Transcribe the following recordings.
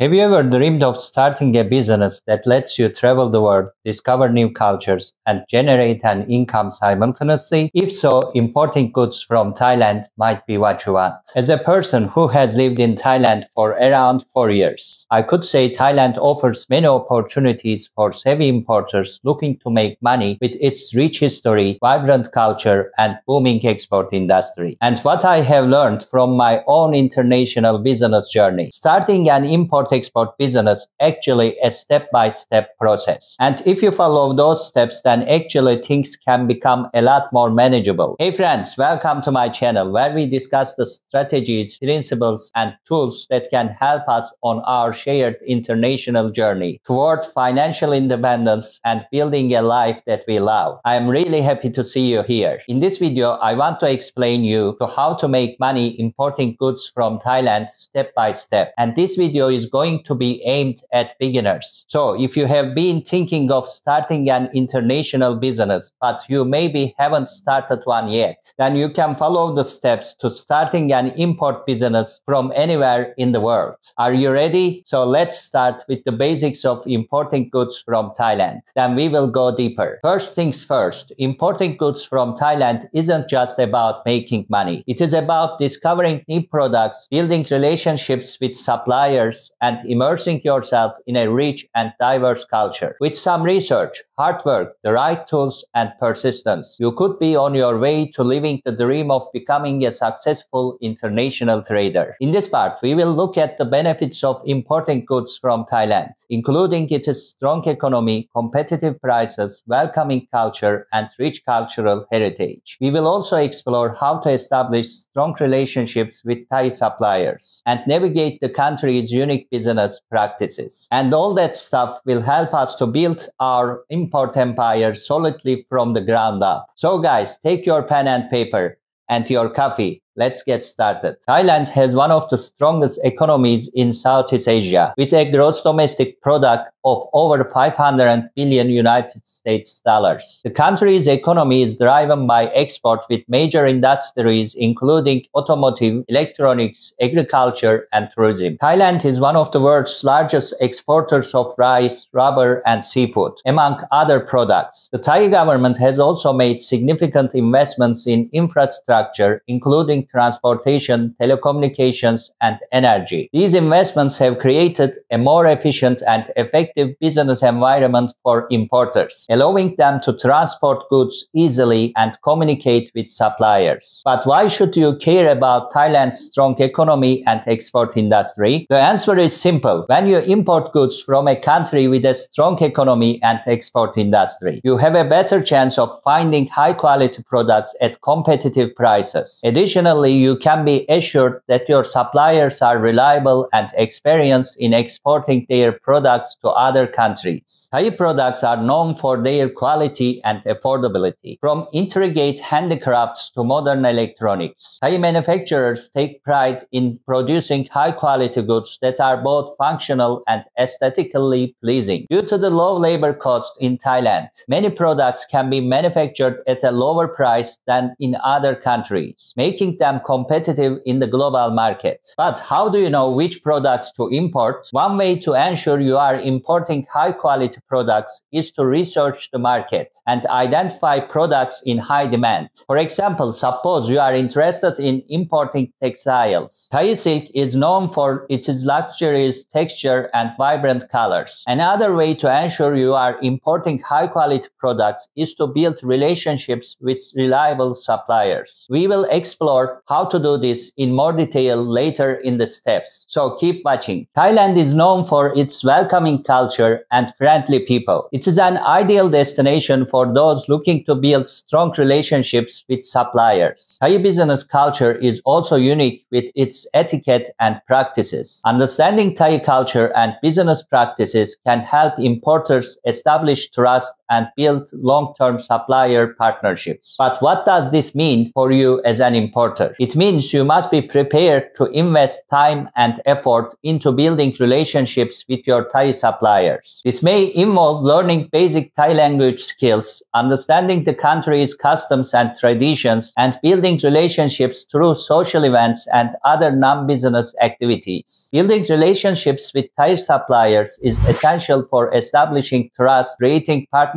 Have you ever dreamed of starting a business that lets you travel the world, discover new cultures, and generate an income simultaneously? If so, importing goods from Thailand might be what you want. As a person who has lived in Thailand for around four years, I could say Thailand offers many opportunities for savvy importers looking to make money with its rich history, vibrant culture, and booming export industry. And what I have learned from my own international business journey, starting an import import-export business actually a step-by-step process. And if you follow those steps, then actually things can become a lot more manageable. Hey friends, welcome to my channel where we discuss the strategies, principles, and tools that can help us on our shared international journey toward financial independence and building a life that we love. I am really happy to see you here. In this video, I want to explain you to how to make money importing goods from Thailand step by step. And this video is going to be aimed at beginners. So if you have been thinking of starting an international business, but you maybe haven't started one yet, then you can follow the steps to starting an import business from anywhere in the world. Are you ready? So let's start with the basics of importing goods from Thailand. Then we will go deeper. First things first, importing goods from Thailand isn't just about making money. It is about discovering new products, building relationships with suppliers, and immersing yourself in a rich and diverse culture. With some research, hard work, the right tools, and persistence, you could be on your way to living the dream of becoming a successful international trader. In this part, we will look at the benefits of importing goods from Thailand, including its strong economy, competitive prices, welcoming culture, and rich cultural heritage. We will also explore how to establish strong relationships with Thai suppliers and navigate the country's unique business practices. And all that stuff will help us to build our import empire solidly from the ground up. So guys, take your pen and paper and your coffee Let's get started. Thailand has one of the strongest economies in Southeast Asia with a gross domestic product of over 500 billion United States dollars. The country's economy is driven by export with major industries including automotive, electronics, agriculture, and tourism. Thailand is one of the world's largest exporters of rice, rubber, and seafood, among other products. The Thai government has also made significant investments in infrastructure, including transportation, telecommunications, and energy. These investments have created a more efficient and effective business environment for importers, allowing them to transport goods easily and communicate with suppliers. But why should you care about Thailand's strong economy and export industry? The answer is simple. When you import goods from a country with a strong economy and export industry, you have a better chance of finding high quality products at competitive prices. Additionally, Additionally, you can be assured that your suppliers are reliable and experienced in exporting their products to other countries. Thai products are known for their quality and affordability. From intricate handicrafts to modern electronics, Thai manufacturers take pride in producing high quality goods that are both functional and aesthetically pleasing. Due to the low labor cost in Thailand, many products can be manufactured at a lower price than in other countries, making them competitive in the global market. But how do you know which products to import? One way to ensure you are importing high quality products is to research the market and identify products in high demand. For example, suppose you are interested in importing textiles. Thai silk is known for its luxurious texture and vibrant colors. Another way to ensure you are importing high quality products is to build relationships with reliable suppliers. We will explore how to do this in more detail later in the steps. So keep watching. Thailand is known for its welcoming culture and friendly people. It is an ideal destination for those looking to build strong relationships with suppliers. Thai business culture is also unique with its etiquette and practices. Understanding Thai culture and business practices can help importers establish trust and build long-term supplier partnerships. But what does this mean for you as an importer? It means you must be prepared to invest time and effort into building relationships with your Thai suppliers. This may involve learning basic Thai language skills, understanding the country's customs and traditions, and building relationships through social events and other non-business activities. Building relationships with Thai suppliers is essential for establishing trust, creating partnerships,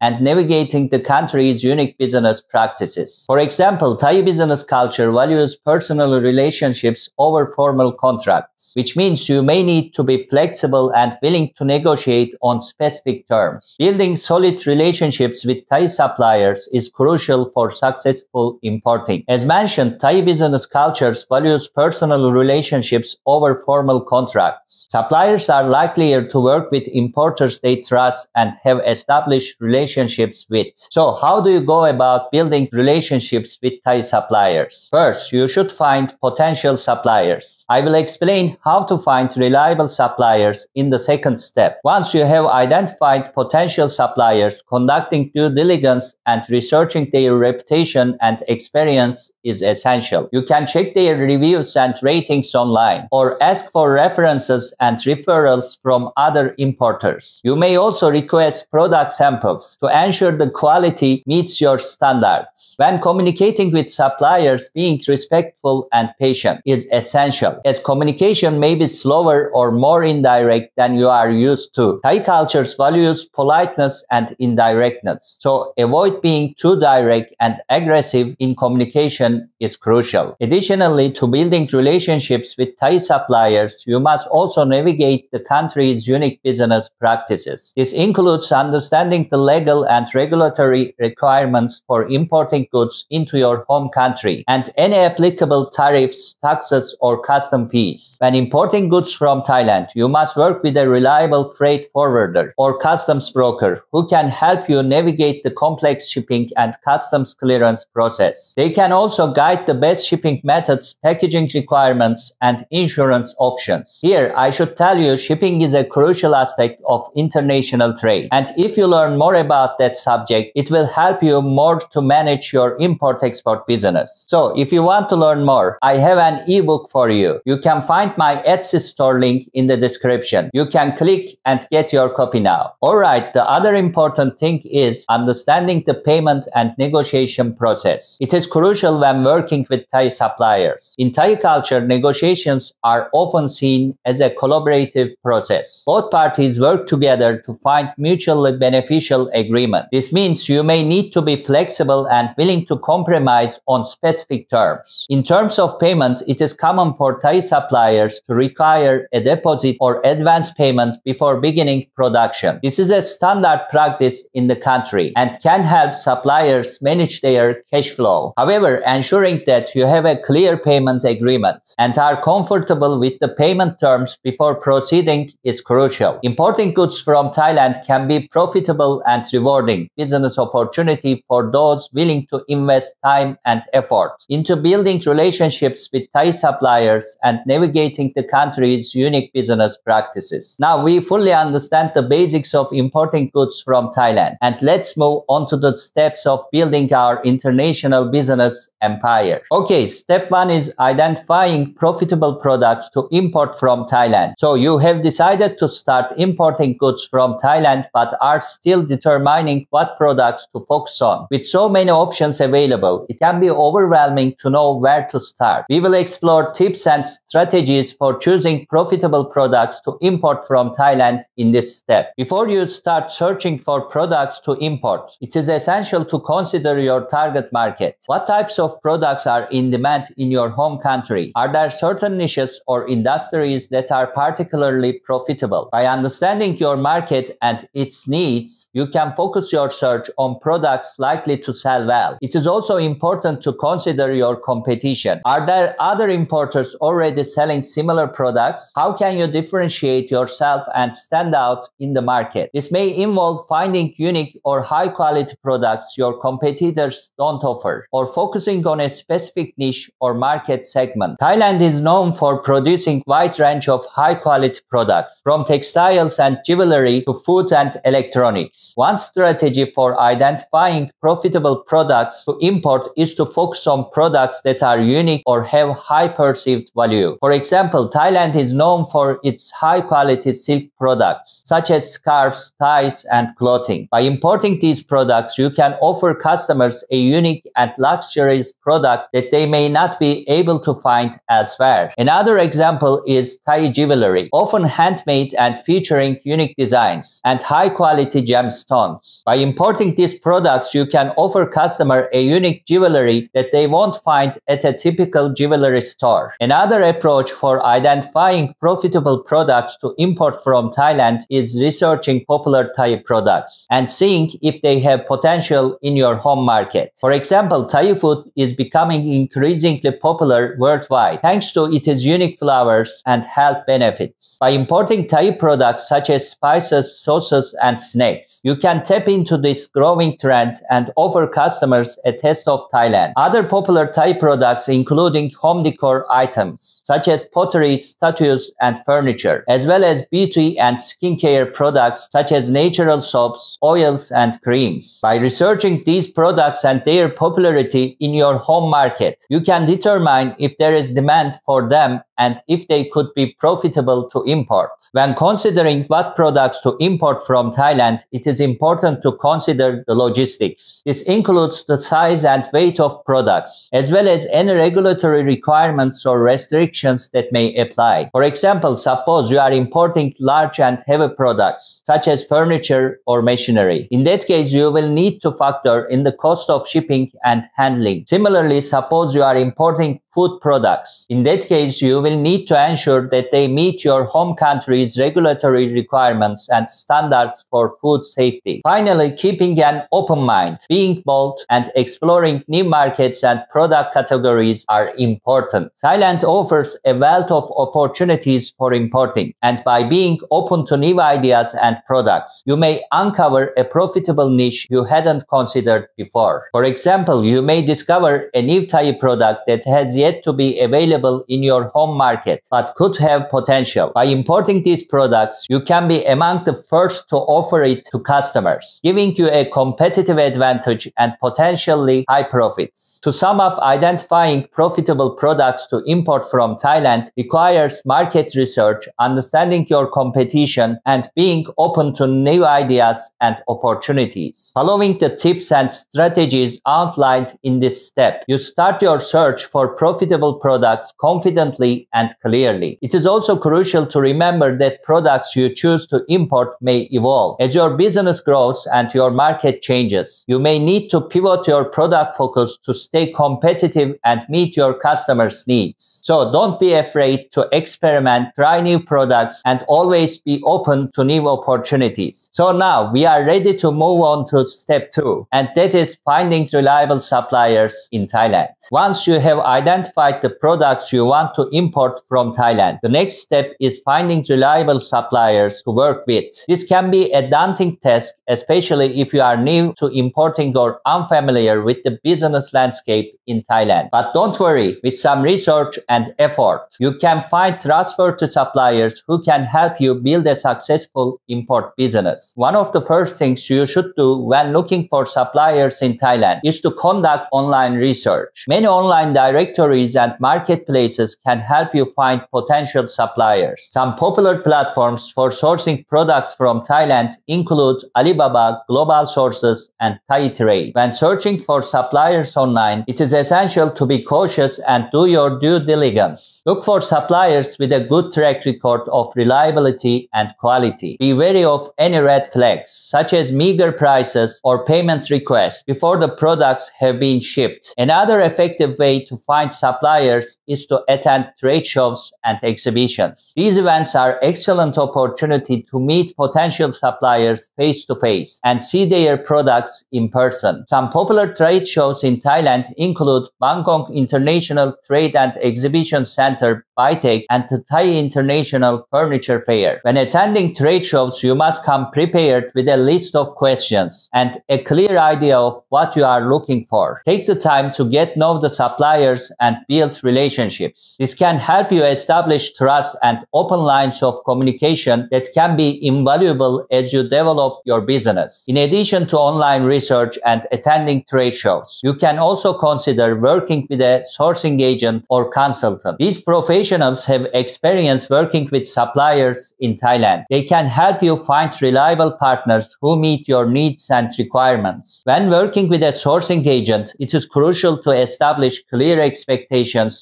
and navigating the country's unique business practices. For example, Thai business culture values personal relationships over formal contracts, which means you may need to be flexible and willing to negotiate on specific terms. Building solid relationships with Thai suppliers is crucial for successful importing. As mentioned, Thai business cultures values personal relationships over formal contracts. Suppliers are likelier to work with importers they trust and have established relationships with. So how do you go about building relationships with Thai suppliers? First, you should find potential suppliers. I will explain how to find reliable suppliers in the second step. Once you have identified potential suppliers, conducting due diligence and researching their reputation and experience is essential. You can check their reviews and ratings online or ask for references and referrals from other importers. You may also request product samples to ensure the quality meets your standards. When communicating with suppliers, being respectful and patient is essential as communication may be slower or more indirect than you are used to. Thai cultures values politeness and indirectness. So avoid being too direct and aggressive in communication is crucial. Additionally, to building relationships with Thai suppliers, you must also navigate the country's unique business practices. This includes understanding the legal and regulatory requirements for importing goods into your home country and any applicable tariffs, taxes, or custom fees. When importing goods from Thailand, you must work with a reliable freight forwarder or customs broker who can help you navigate the complex shipping and customs clearance process. They can also guide the best shipping methods, packaging requirements, and insurance options. Here, I should tell you shipping is a crucial aspect of international trade. And if you learn more about that subject, it will help you more to manage your import-export business. So if you want to learn more, I have an ebook for you. You can find my Etsy store link in the description. You can click and get your copy now. Alright, the other important thing is understanding the payment and negotiation process. It is crucial when working with Thai suppliers. In Thai culture, negotiations are often seen as a collaborative process. Both parties work together to find mutually beneficial agreement. This means you may need to be flexible and willing to compromise on specific terms. In terms of payment, it is common for Thai suppliers to require a deposit or advance payment before beginning production. This is a standard practice in the country and can help suppliers manage their cash flow. However, ensuring that you have a clear payment agreement and are comfortable with the payment terms before proceeding is crucial. Importing goods from Thailand can be profitable and rewarding business opportunity for those willing to invest time and effort into building relationships with Thai suppliers and navigating the country's unique business practices. Now we fully understand the basics of importing goods from Thailand and let's move on to the steps of building our international business empire. Okay, step one is identifying profitable products to import from Thailand. So you have decided to start importing goods from Thailand but are still determining what products to focus on. With so many options available, it can be overwhelming to know where to start. We will explore tips and strategies for choosing profitable products to import from Thailand in this step. Before you start searching for products to import, it is essential to consider your target market. What types of products are in demand in your home country? Are there certain niches or industries that are particularly profitable? By understanding your market and its needs, you can focus your search on products likely to sell well. It is also important to consider your competition. Are there other importers already selling similar products? How can you differentiate yourself and stand out in the market? This may involve finding unique or high quality products your competitors don't offer or focusing on a specific niche or market segment. Thailand is known for producing a wide range of high quality products from textiles and jewelry to food and electronics. One strategy for identifying profitable products to import is to focus on products that are unique or have high perceived value. For example, Thailand is known for its high quality silk products, such as scarves, ties, and clothing. By importing these products, you can offer customers a unique and luxurious product that they may not be able to find elsewhere. Another example is Thai jewelry, often handmade and featuring unique designs and high quality gemstones. By importing these products, you can offer customer a unique jewelry that they won't find at a typical jewelry store. Another approach for identifying profitable products to import from Thailand is researching popular Thai products and seeing if they have potential in your home market. For example, Thai food is becoming increasingly popular worldwide thanks to its unique flavors and health benefits. By importing Thai products such as spices, sauces, and snacks, you can tap into this growing trend and offer customers a taste of Thailand. Other popular Thai products including home decor items such as pottery, statues, and furniture, as well as beauty and skincare products such as natural soaps, oils, and creams. By researching these products and their popularity in your home market, you can determine if there is demand for them and if they could be profitable to import. When considering what products to import from Thailand, it is important to consider the logistics. This includes the size and weight of products, as well as any regulatory requirements or restrictions that may apply. For example, suppose you are importing large and heavy products, such as furniture or machinery. In that case, you will need to factor in the cost of shipping and handling. Similarly, suppose you are importing food products. In that case, you will need to ensure that they meet your home country's regulatory requirements and standards for food safety. Finally, keeping an open mind, being bold, and exploring new markets and product categories are important. Thailand offers a wealth of opportunities for importing, and by being open to new ideas and products, you may uncover a profitable niche you hadn't considered before. For example, you may discover a new Thai product that has yet yet to be available in your home market, but could have potential. By importing these products, you can be among the first to offer it to customers, giving you a competitive advantage and potentially high profits. To sum up, identifying profitable products to import from Thailand requires market research, understanding your competition, and being open to new ideas and opportunities. Following the tips and strategies outlined in this step, you start your search for profitable profitable products confidently and clearly. It is also crucial to remember that products you choose to import may evolve. As your business grows and your market changes, you may need to pivot your product focus to stay competitive and meet your customers' needs. So don't be afraid to experiment, try new products, and always be open to new opportunities. So now we are ready to move on to step two, and that is finding reliable suppliers in Thailand. Once you have identified identified the products you want to import from Thailand. The next step is finding reliable suppliers to work with. This can be a daunting task, especially if you are new to importing or unfamiliar with the business landscape in Thailand. But don't worry, with some research and effort, you can find trustworthy suppliers who can help you build a successful import business. One of the first things you should do when looking for suppliers in Thailand is to conduct online research. Many online directories and marketplaces can help you find potential suppliers. Some popular platforms for sourcing products from Thailand include Alibaba, Global Sources, and Thai Trade. When searching for suppliers online, it is essential to be cautious and do your due diligence. Look for suppliers with a good track record of reliability and quality. Be wary of any red flags, such as meager prices or payment requests before the products have been shipped. Another effective way to find suppliers is to attend trade shows and exhibitions. These events are excellent opportunity to meet potential suppliers face to face and see their products in person. Some popular trade shows in Thailand include Bangkok International Trade and Exhibition Center BITEC and the Thai International Furniture Fair. When attending trade shows, you must come prepared with a list of questions and a clear idea of what you are looking for. Take the time to get know the suppliers and and build relationships. This can help you establish trust and open lines of communication that can be invaluable as you develop your business. In addition to online research and attending trade shows, you can also consider working with a sourcing agent or consultant. These professionals have experience working with suppliers in Thailand. They can help you find reliable partners who meet your needs and requirements. When working with a sourcing agent, it is crucial to establish clear expectations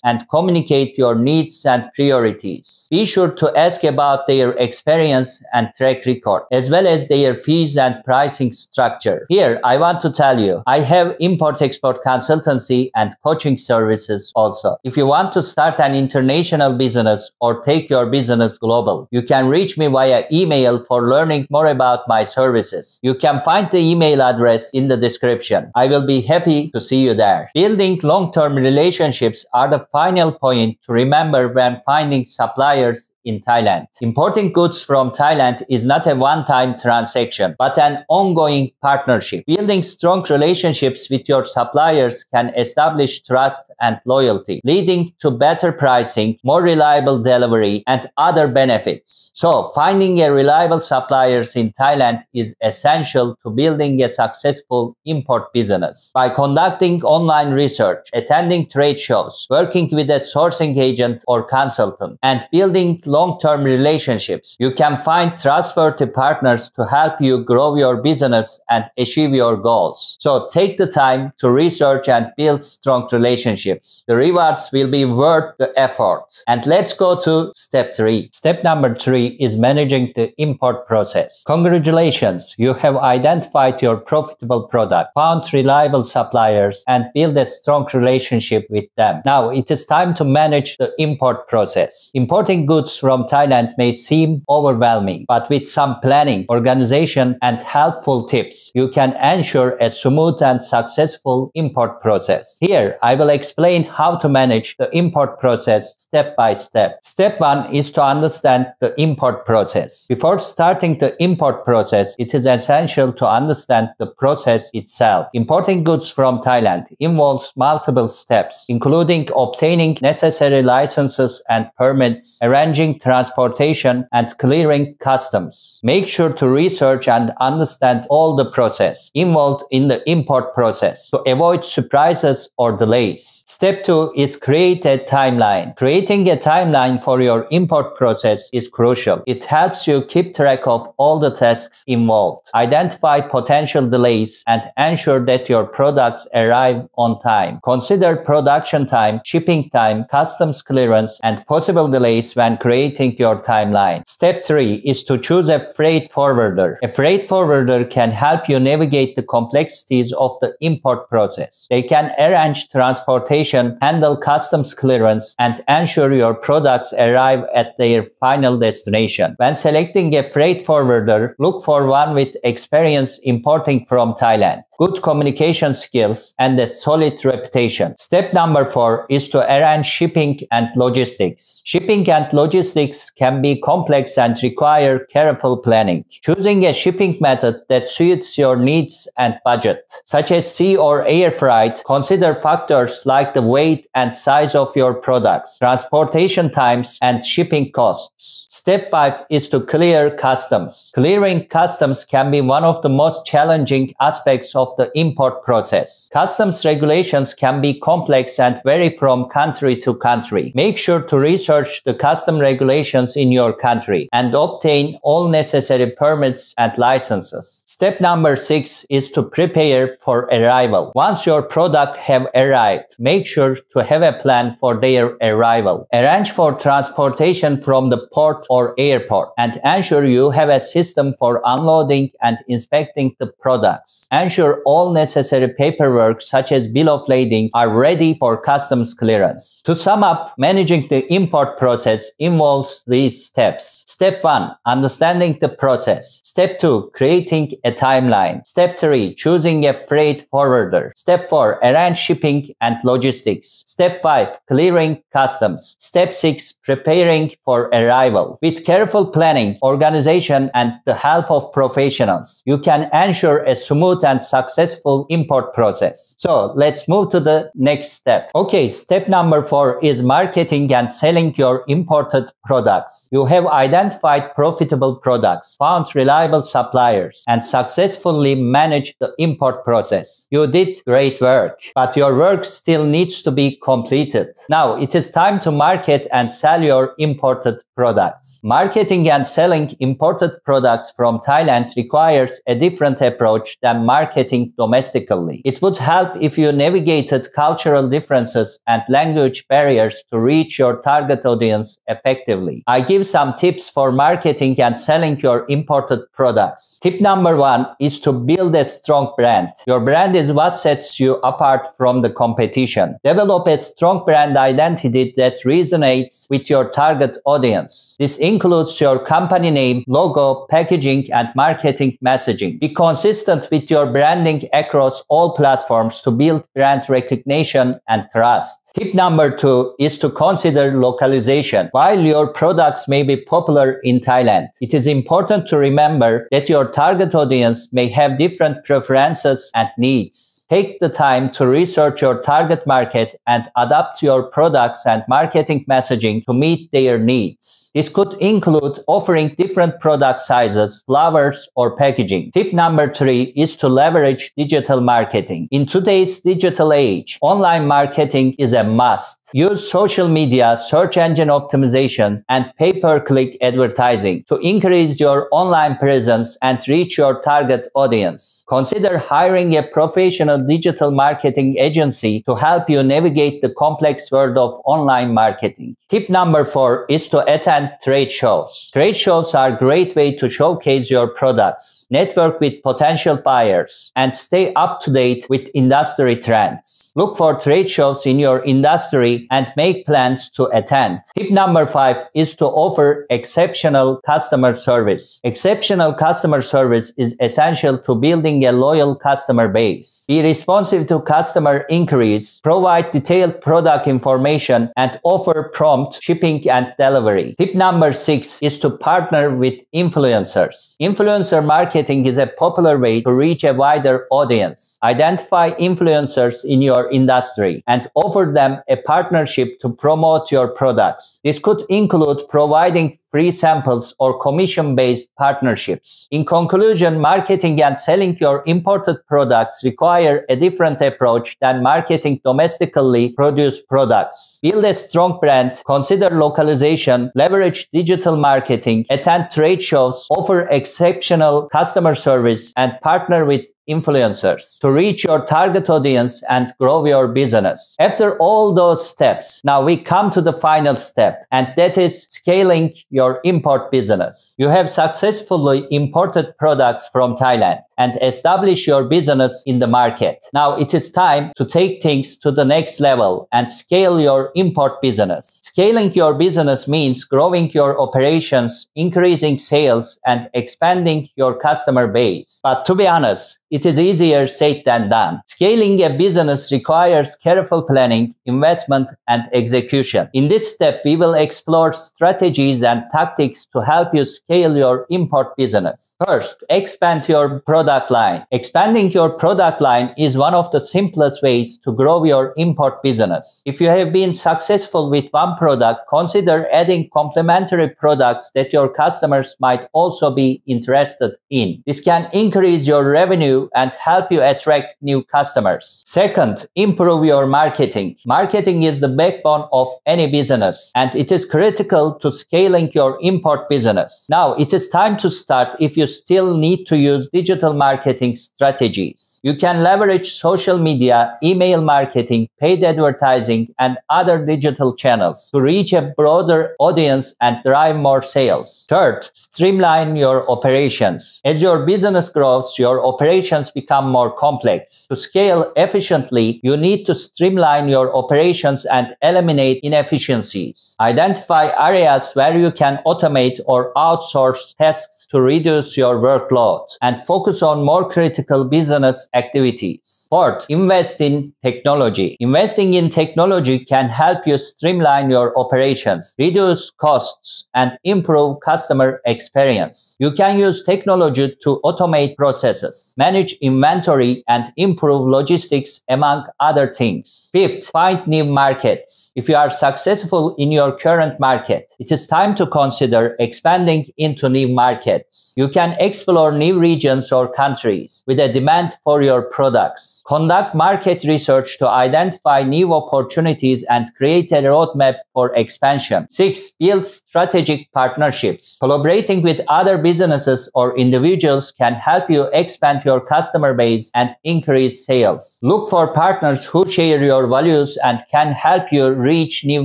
and communicate your needs and priorities. Be sure to ask about their experience and track record, as well as their fees and pricing structure. Here, I want to tell you, I have import-export consultancy and coaching services also. If you want to start an international business or take your business global, you can reach me via email for learning more about my services. You can find the email address in the description. I will be happy to see you there. Building long-term relationships are the final point to remember when finding suppliers in Thailand. Importing goods from Thailand is not a one-time transaction, but an ongoing partnership. Building strong relationships with your suppliers can establish trust and loyalty, leading to better pricing, more reliable delivery, and other benefits. So finding a reliable suppliers in Thailand is essential to building a successful import business. By conducting online research, attending trade shows, working with a sourcing agent or consultant, and building long-term relationships. You can find trustworthy partners to help you grow your business and achieve your goals. So take the time to research and build strong relationships. The rewards will be worth the effort. And let's go to step three. Step number three is managing the import process. Congratulations. You have identified your profitable product, found reliable suppliers, and build a strong relationship with them. Now it is time to manage the import process. Importing goods from Thailand may seem overwhelming, but with some planning, organization, and helpful tips, you can ensure a smooth and successful import process. Here, I will explain how to manage the import process step by step. Step one is to understand the import process. Before starting the import process, it is essential to understand the process itself. Importing goods from Thailand involves multiple steps, including obtaining necessary licenses and permits, arranging transportation, and clearing customs. Make sure to research and understand all the process involved in the import process to avoid surprises or delays. Step two is create a timeline. Creating a timeline for your import process is crucial. It helps you keep track of all the tasks involved, identify potential delays, and ensure that your products arrive on time. Consider production time, shipping time, customs clearance, and possible delays when creating creating your timeline. Step three is to choose a freight forwarder. A freight forwarder can help you navigate the complexities of the import process. They can arrange transportation, handle customs clearance, and ensure your products arrive at their final destination. When selecting a freight forwarder, look for one with experience importing from Thailand, good communication skills, and a solid reputation. Step number four is to arrange shipping and logistics. Shipping and logistics logistics can be complex and require careful planning. Choosing a shipping method that suits your needs and budget, such as sea or air freight, consider factors like the weight and size of your products, transportation times, and shipping costs. Step 5 is to clear customs. Clearing customs can be one of the most challenging aspects of the import process. Customs regulations can be complex and vary from country to country. Make sure to research the custom regulations in your country and obtain all necessary permits and licenses. Step number six is to prepare for arrival. Once your product have arrived, make sure to have a plan for their arrival. Arrange for transportation from the port or airport and ensure you have a system for unloading and inspecting the products. Ensure all necessary paperwork such as bill of lading are ready for customs clearance. To sum up, managing the import process involves these steps. Step one, understanding the process. Step two, creating a timeline. Step three, choosing a freight forwarder. Step four, arrange shipping and logistics. Step five, clearing customs. Step six, preparing for arrival. With careful planning, organization, and the help of professionals, you can ensure a smooth and successful import process. So let's move to the next step. Okay, step number four is marketing and selling your imported products. You have identified profitable products, found reliable suppliers, and successfully managed the import process. You did great work, but your work still needs to be completed. Now it is time to market and sell your imported products. Marketing and selling imported products from Thailand requires a different approach than marketing domestically. It would help if you navigated cultural differences and language barriers to reach your target audience effectively. I give some tips for marketing and selling your imported products. Tip number one is to build a strong brand. Your brand is what sets you apart from the competition. Develop a strong brand identity that resonates with your target audience. This includes your company name, logo, packaging, and marketing messaging. Be consistent with your branding across all platforms to build brand recognition and trust. Tip number two is to consider localization. While your products may be popular in Thailand, it is important to remember that your target audience may have different preferences and needs. Take the time to research your target market and adapt your products and marketing messaging to meet their needs. This could include offering different product sizes, flavors, or packaging. Tip number three is to leverage digital marketing. In today's digital age, online marketing is a must. Use social media, search engine optimization, and pay-per-click advertising to increase your online presence and reach your target audience. Consider hiring a professional digital marketing agency to help you navigate the complex world of online marketing. Tip number four is to attend trade shows. Trade shows are a great way to showcase your products, network with potential buyers, and stay up to date with industry trends. Look for trade shows in your industry and make plans to attend. Tip number five is to offer exceptional customer service. Exceptional customer service is essential to building a loyal customer base. Be responsive to customer inquiries, provide detailed product information, and offer prompt shipping and delivery. Tip number six is to partner with influencers. Influencer marketing is a popular way to reach a wider audience. Identify influencers in your industry and offer them a partnership to promote your products. This could include providing free samples or commission-based partnerships. In conclusion, marketing and selling your imported products require a different approach than marketing domestically produced products. Build a strong brand, consider localization, leverage digital marketing, attend trade shows, offer exceptional customer service, and partner with influencers to reach your target audience and grow your business. After all those steps, now we come to the final step, and that is scaling your import business. You have successfully imported products from Thailand and establish your business in the market. Now it is time to take things to the next level and scale your import business. Scaling your business means growing your operations, increasing sales, and expanding your customer base. But to be honest, it is easier said than done. Scaling a business requires careful planning, investment, and execution. In this step, we will explore strategies and tactics to help you scale your import business. First, expand your product line. Expanding your product line is one of the simplest ways to grow your import business. If you have been successful with one product, consider adding complementary products that your customers might also be interested in. This can increase your revenue and help you attract new customers. Second, improve your marketing. Marketing is the backbone of any business and it is critical to scaling your import business. Now it is time to start if you still need to use digital marketing strategies. You can leverage social media, email marketing, paid advertising, and other digital channels to reach a broader audience and drive more sales. Third, streamline your operations. As your business grows, your operations operations become more complex. To scale efficiently, you need to streamline your operations and eliminate inefficiencies. Identify areas where you can automate or outsource tasks to reduce your workload and focus on more critical business activities. Fourth, invest in technology. Investing in technology can help you streamline your operations, reduce costs, and improve customer experience. You can use technology to automate processes, inventory, and improve logistics among other things. Fifth, find new markets. If you are successful in your current market, it is time to consider expanding into new markets. You can explore new regions or countries with a demand for your products. Conduct market research to identify new opportunities and create a roadmap for expansion. Six, build strategic partnerships. Collaborating with other businesses or individuals can help you expand your customer base and increase sales. Look for partners who share your values and can help you reach new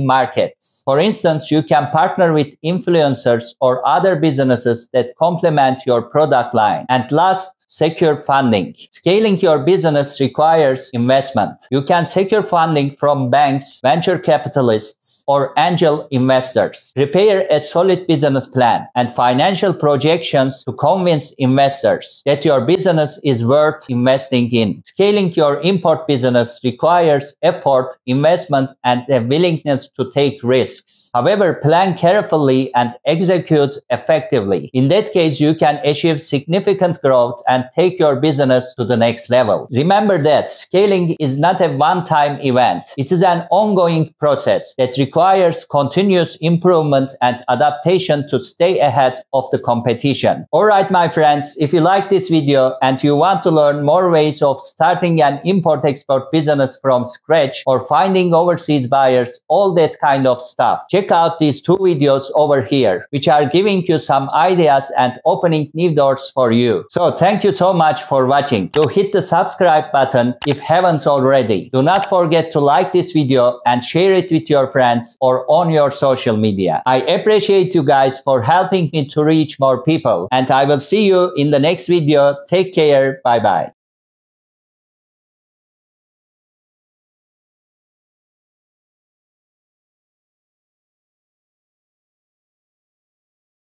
markets. For instance, you can partner with influencers or other businesses that complement your product line. And last, secure funding. Scaling your business requires investment. You can secure funding from banks, venture capitalists, or angel investors. Prepare a solid business plan and financial projections to convince investors that your business is worth investing in. Scaling your import business requires effort, investment, and a willingness to take risks. However, plan carefully and execute effectively. In that case, you can achieve significant growth and take your business to the next level. Remember that scaling is not a one-time event. It is an ongoing process that requires continuous improvement and adaptation to stay ahead of the competition. Alright my friends, if you like this video and you want to learn more ways of starting an import-export business from scratch or finding overseas buyers, all that kind of stuff, check out these two videos over here, which are giving you some ideas and opening new doors for you. So thank you so much for watching. Do hit the subscribe button if haven't already. Do not forget to like this video and share it with your friends or on your social media. I appreciate you guys for helping me to reach more people and I will see you in the next video. Take care. Bye bye.